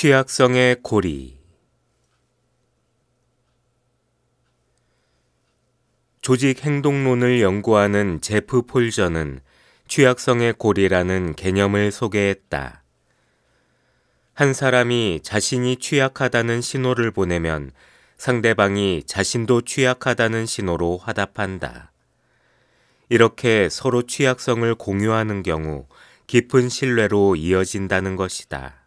취약성의 고리 조직 행동론을 연구하는 제프 폴저는 취약성의 고리라는 개념을 소개했다. 한 사람이 자신이 취약하다는 신호를 보내면 상대방이 자신도 취약하다는 신호로 화답한다. 이렇게 서로 취약성을 공유하는 경우 깊은 신뢰로 이어진다는 것이다.